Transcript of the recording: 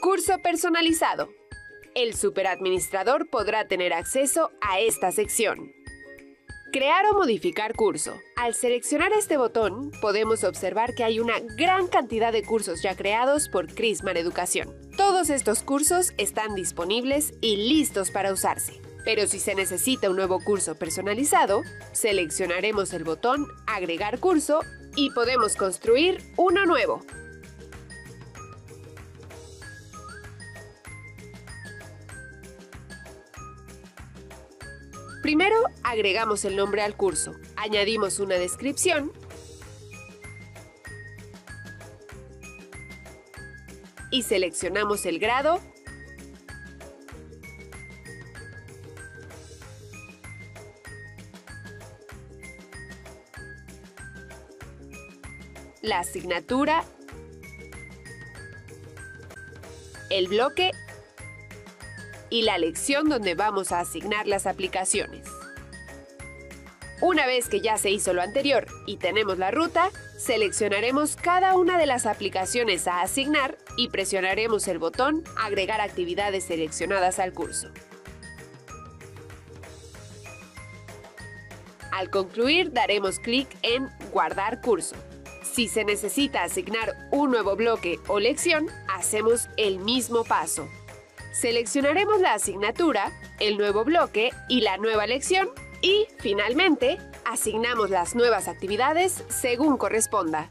Curso personalizado. El superadministrador podrá tener acceso a esta sección. Crear o modificar curso. Al seleccionar este botón, podemos observar que hay una gran cantidad de cursos ya creados por Crisman Educación. Todos estos cursos están disponibles y listos para usarse. Pero si se necesita un nuevo curso personalizado, seleccionaremos el botón Agregar curso y podemos construir uno nuevo. Primero, agregamos el nombre al curso, añadimos una descripción. Y seleccionamos el grado. La asignatura, el bloque y la lección donde vamos a asignar las aplicaciones. Una vez que ya se hizo lo anterior y tenemos la ruta, seleccionaremos cada una de las aplicaciones a asignar y presionaremos el botón Agregar actividades seleccionadas al curso. Al concluir, daremos clic en Guardar curso. Si se necesita asignar un nuevo bloque o lección, hacemos el mismo paso. Seleccionaremos la asignatura, el nuevo bloque y la nueva lección y, finalmente, asignamos las nuevas actividades según corresponda.